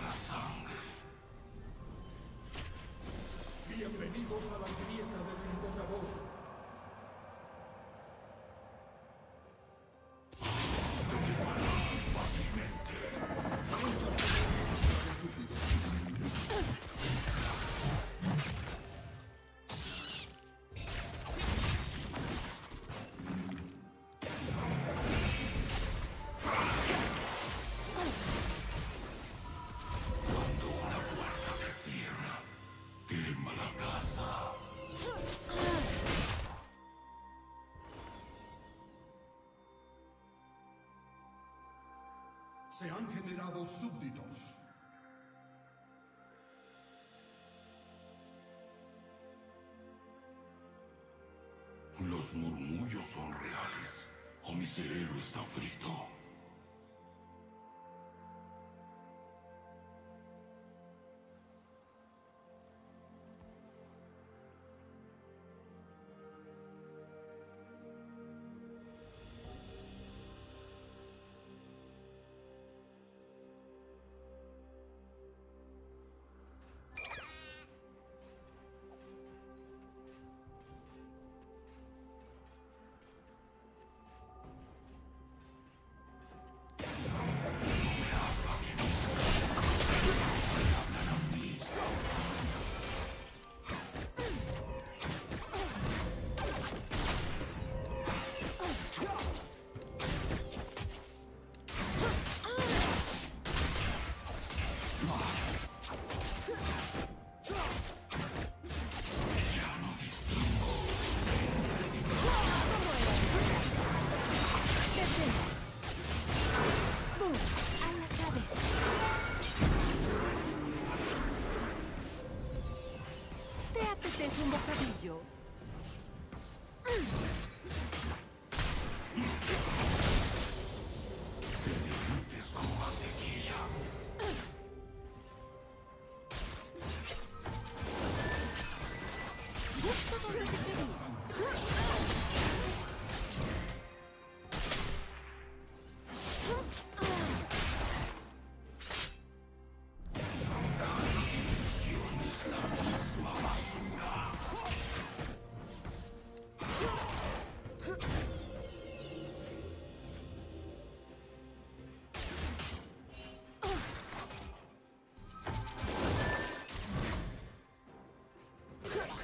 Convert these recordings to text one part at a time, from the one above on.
la sangre. Bienvenidos a la grieta del invocador. Se han generado súbditos. Los murmullos son reales. O mi cerebro está frito. Okay.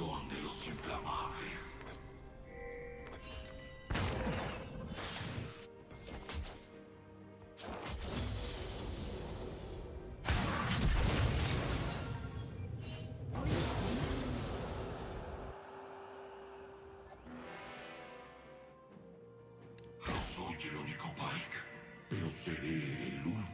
rincón de los inflamables. No soy el único Pike, pero seré el último.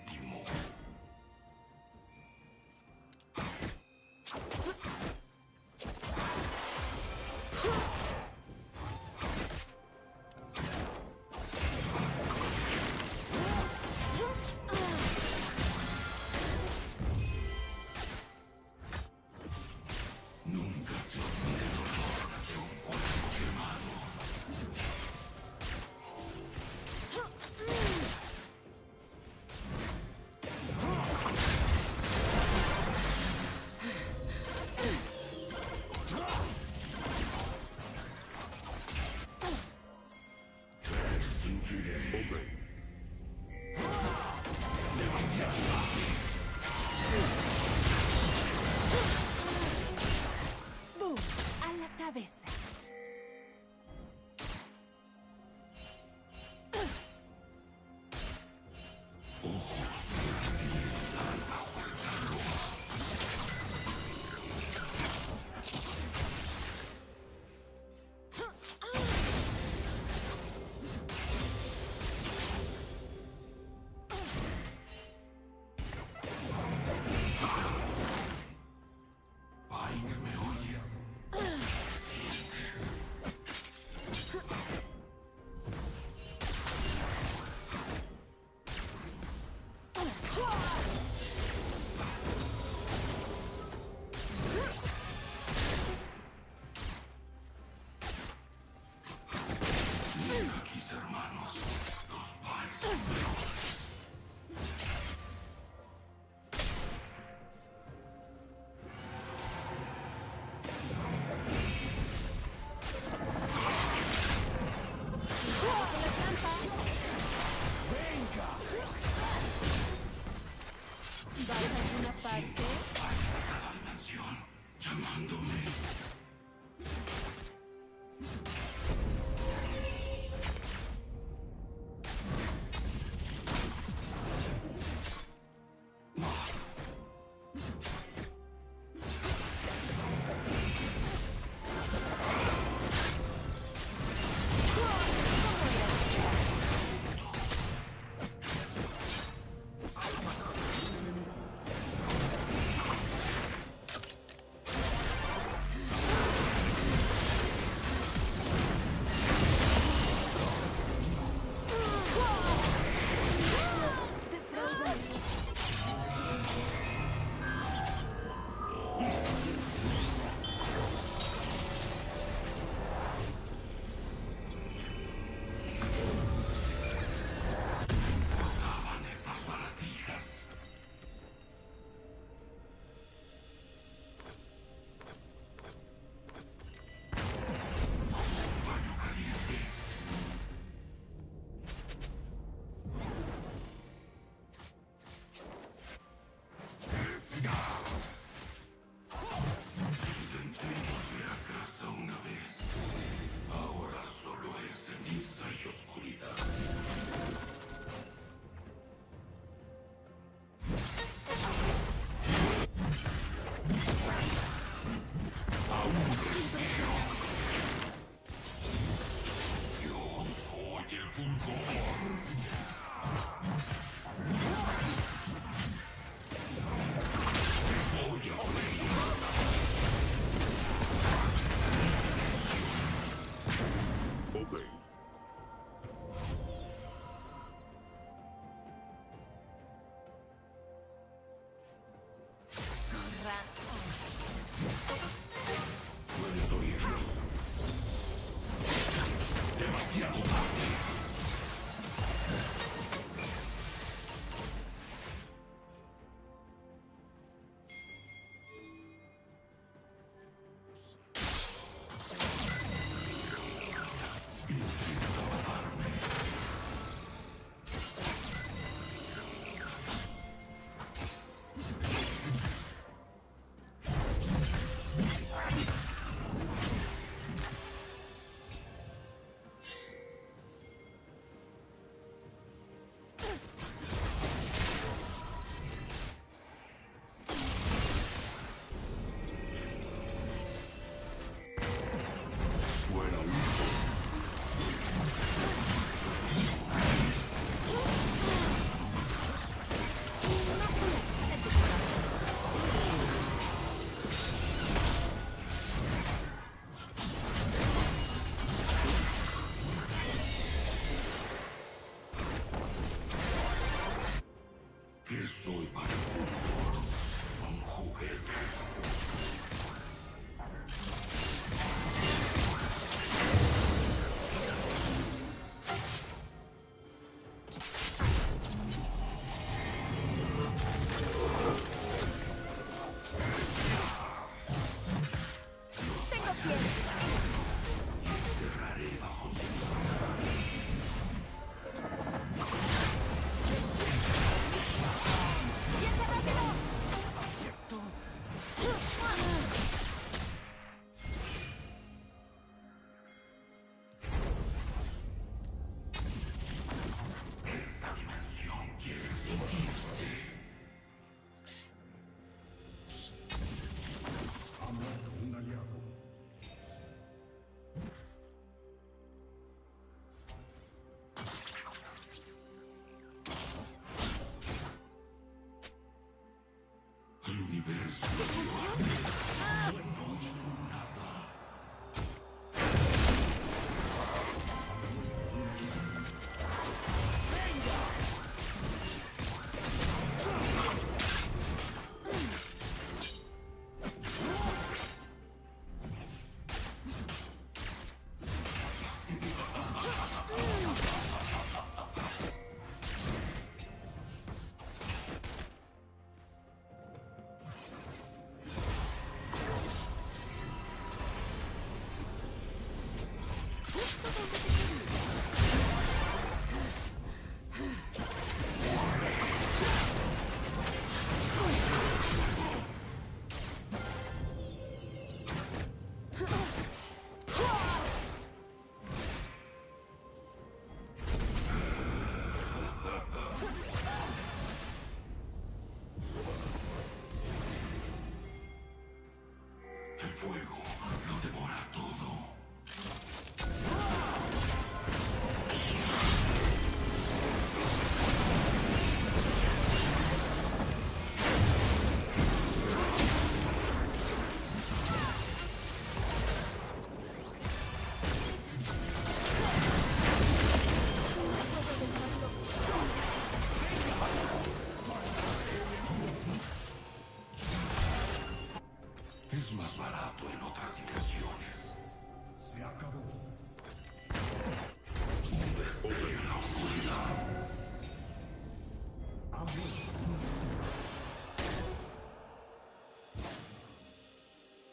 que soy para? Un juguete.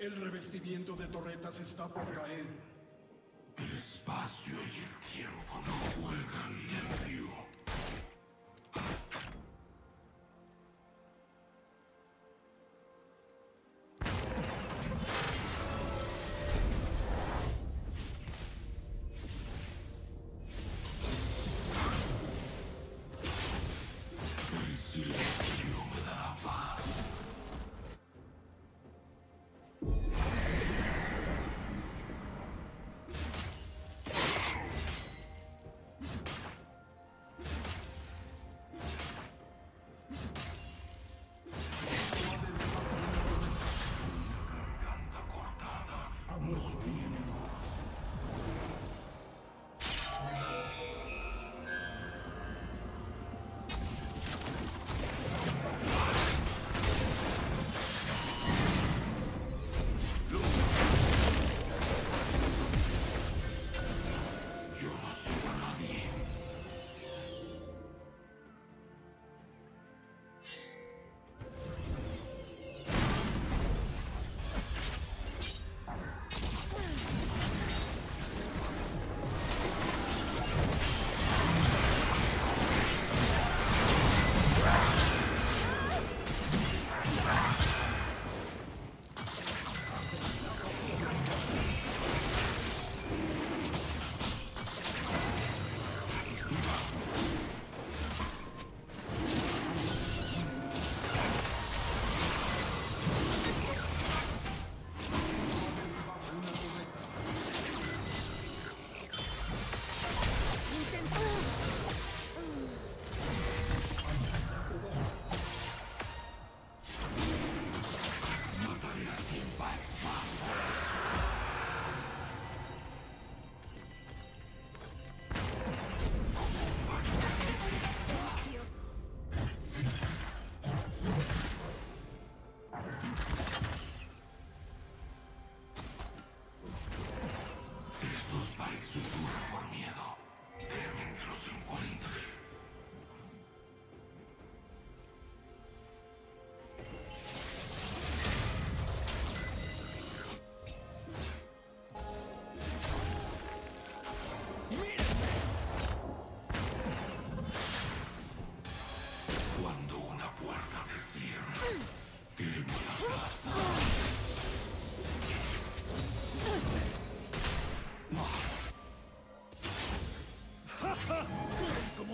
El revestimiento de torretas está por caer. El espacio y el tiempo no juegan limpio.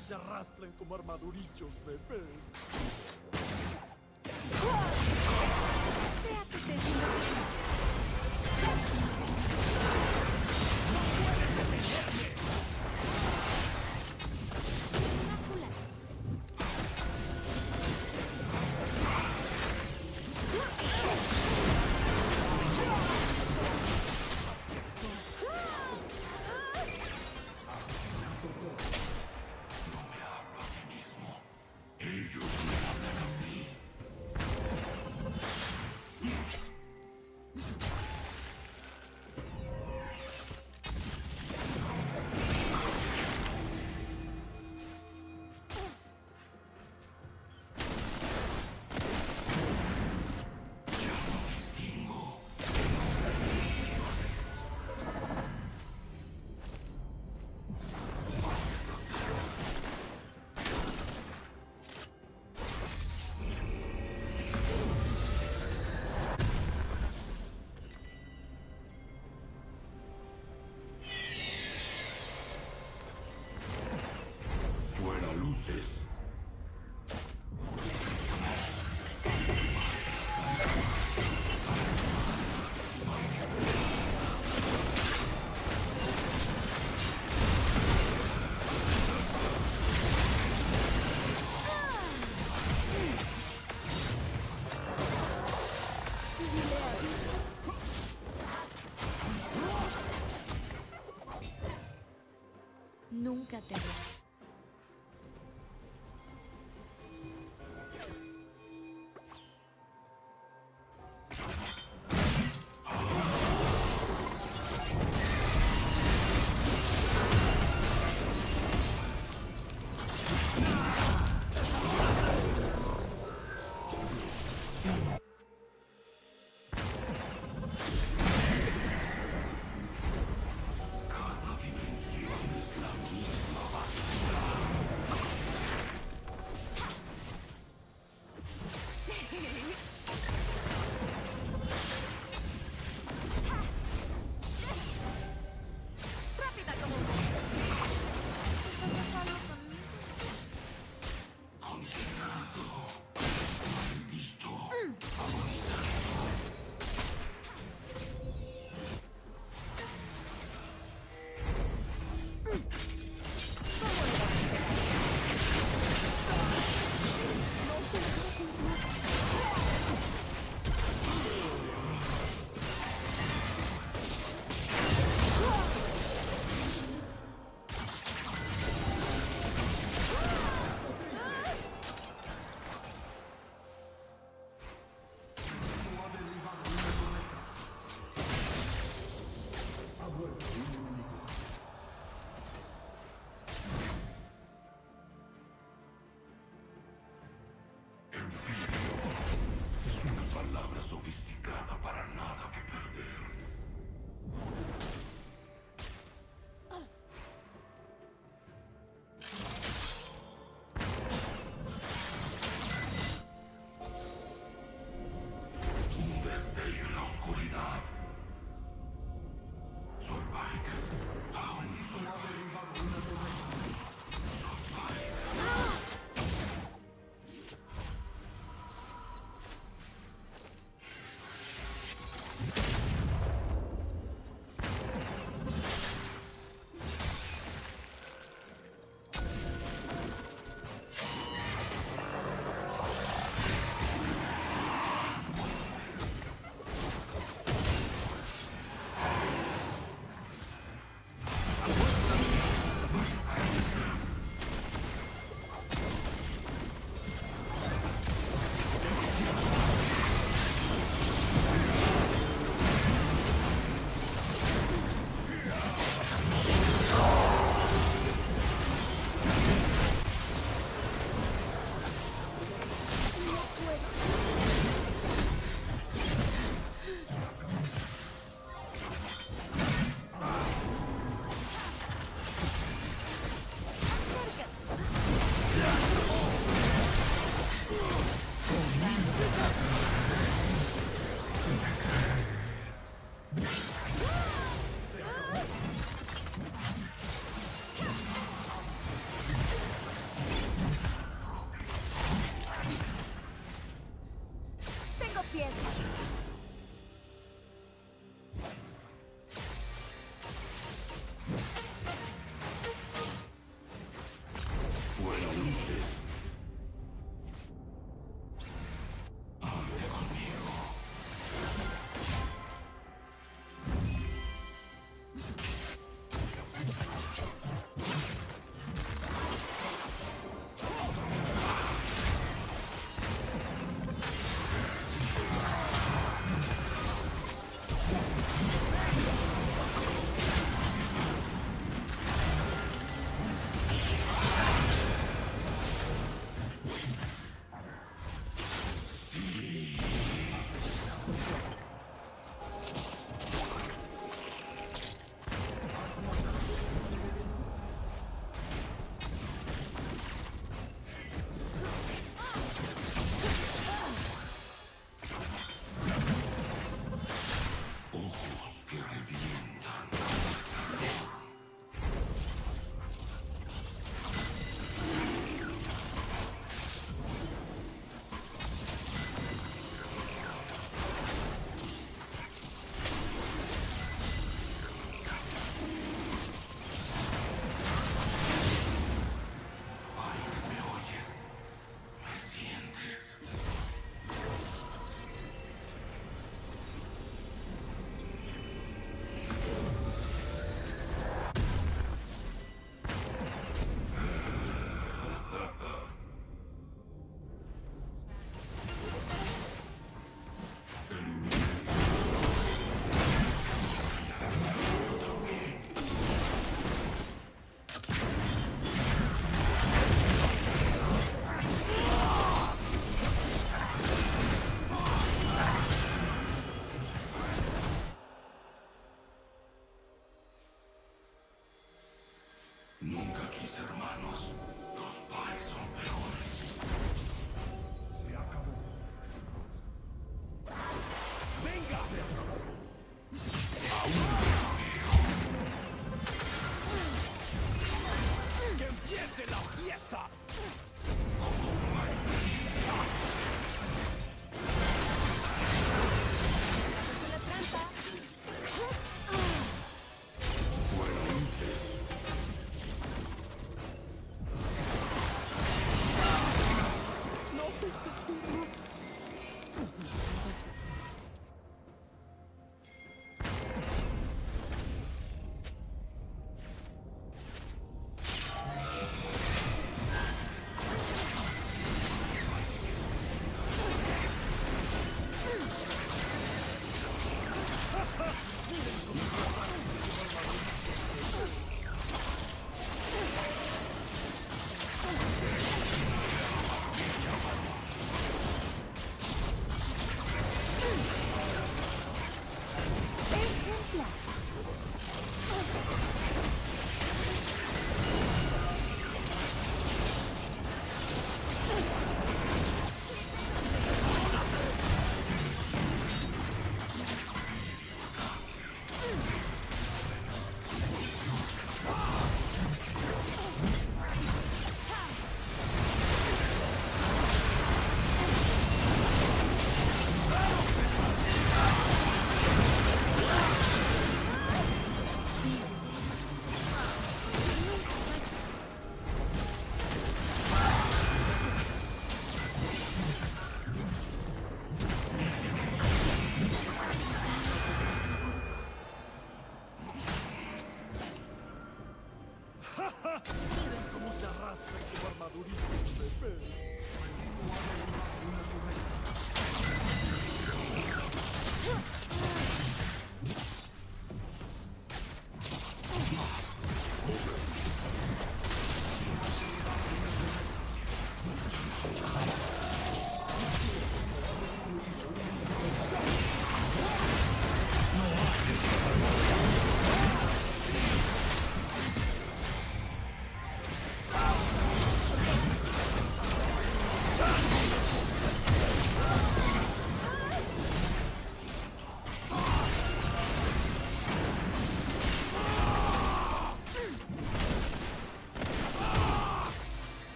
Se arrastran como armadurillos de pez. Okay.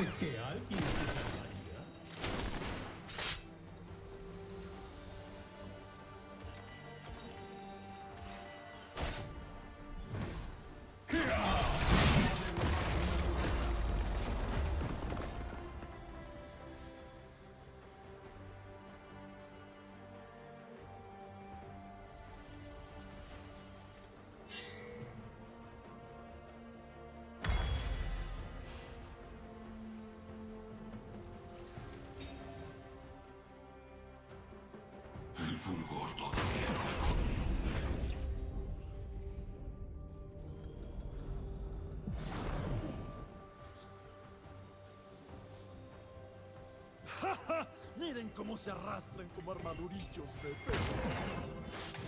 ¿Pensaste que alguien fulgor todavía no Miren cómo se arrastran como armadurillos de pez.